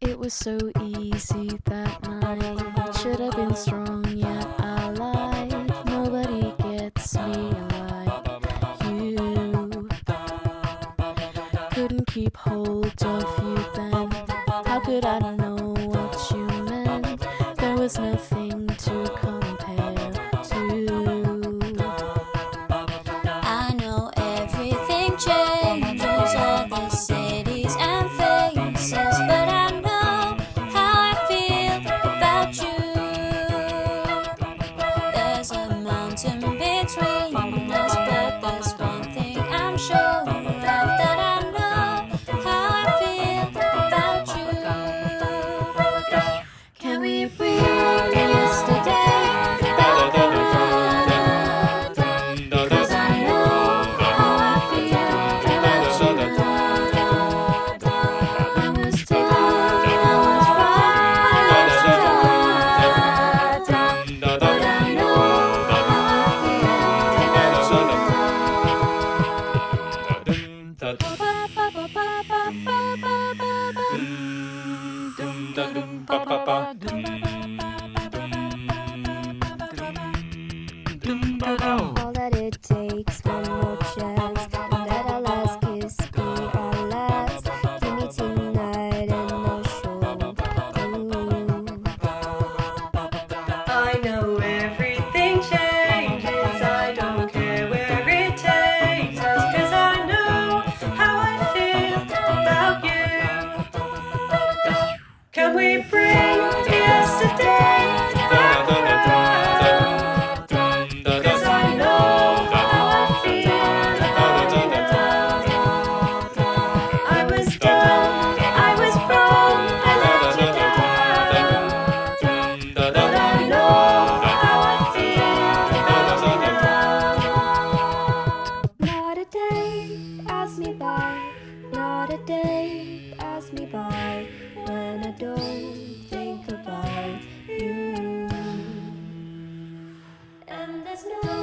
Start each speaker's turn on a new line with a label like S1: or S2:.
S1: It was so easy that night. Should have been strong, yet I lied. Nobody gets me like you. Couldn't keep hold of you then. How could I know what you meant? There was nothing to.
S2: dum da do. the
S1: day pass me by when
S3: I don't think about you.
S1: And there's no